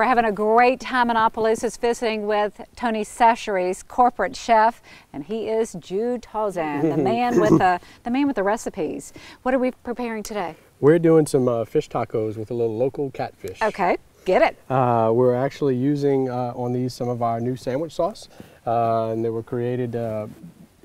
We're having a great time in Opelousas visiting with Tony Chachere's corporate chef, and he is Jude Tauzin, the man with the, the man with the recipes. What are we preparing today? We're doing some uh, fish tacos with a little local catfish. Okay, get it. Uh, we're actually using uh, on these some of our new sandwich sauce, uh, and they were created uh,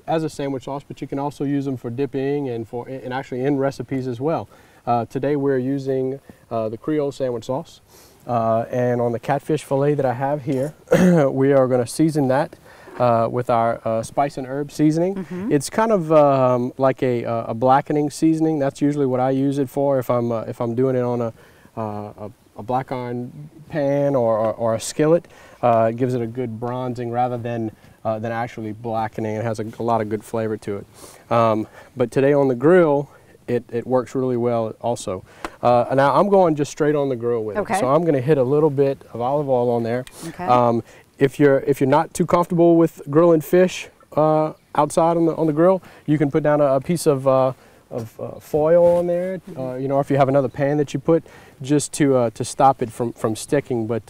as a sandwich sauce, but you can also use them for dipping and for and actually in recipes as well. Uh, today we're using the Creole sandwich sauce. Uh, and on the catfish fillet that I have here, we are going to season that uh, with our uh, spice and herb seasoning. Mm -hmm. It's kind of um, like a, a, blackening seasoning. That's usually what I use it for if I'm, uh, if I'm doing it on a, uh, a, a black iron pan or, or, or a skillet. Uh, it gives it a good bronzing rather than, than actually blackening. It has a, a, lot of good flavor to it. Um, but today on the grill, it, it works really well also. Uh, now I'm going just straight on the grill with okay. it. So I'm going to hit a little bit of olive oil on there. Okay. Um, if you're if you're not too comfortable with grilling fish uh, outside on the on the grill, you can put down a, a piece of uh, of uh, foil on there. Uh, you know, if you have another pan that you put, just to uh, to stop it from from sticking. But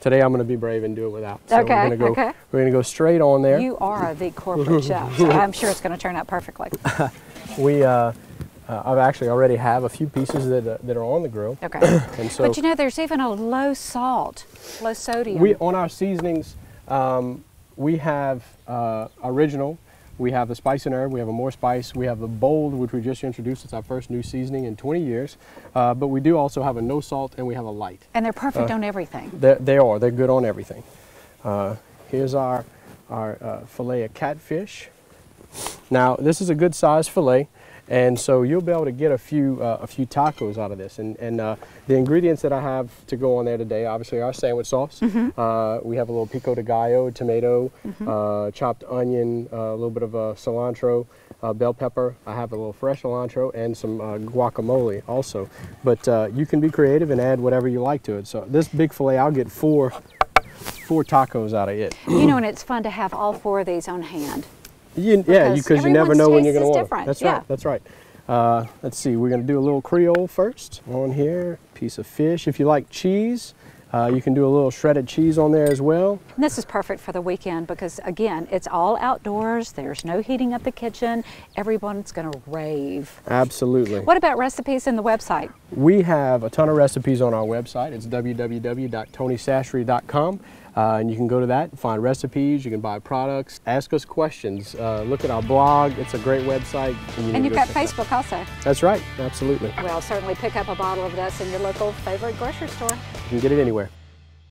today I'm going to be brave and do it without. So okay. We're going to go. Okay. We're going to go straight on there. You are the corporate chef, so I'm sure it's going to turn out perfectly. we. Uh, I've actually already have a few pieces that, uh, that are on the grill. Okay. and so but you know, there's even a low salt, low sodium. We on our seasonings, um, we have uh, original. We have the spice and herb. We have a more spice. We have the bold, which we just introduced. It's our first new seasoning in 20 years. Uh, but we do also have a no salt, and we have a light. And they're perfect uh, on everything. They are. They're good on everything. Uh, here's our our fillet of catfish. Now, this is a good size fillet. And so you'll be able to get a few uh, a few tacos out of this. And, and uh, the ingredients that I have to go on there today, obviously our sandwich sauce. Mm -hmm. uh, we have a little pico de gallo, tomato, mm -hmm. chopped onion, uh, a little bit of uh, cilantro, bell pepper. I have a little fresh cilantro and some guacamole also. But you can be creative and add whatever you like to it. So this big fillet, I'll get four four tacos out of it. You know, and it's fun to have all four of these on hand. You, yeah, because you, never know when you're going to want. That's yeah. right. That's right. Uh, let's see. We're going to do a little Creole first on here. Piece of fish. If you like cheese, uh, you can do a little shredded cheese on there as well. And this is perfect for the weekend because, again, it's all outdoors. There's no heating up the kitchen. Everyone's going to rave. Absolutely. What about recipes in the website? We have a ton of recipes on our website. It's www.tonychachere.com. Uh, and you can go to that, find recipes, you can buy products, ask us questions, uh, look at our blog. It's a great website. And, and you've got Facebook also. That's right, absolutely. Well, certainly pick up a bottle of this in your local favorite grocery store. You can get it anywhere.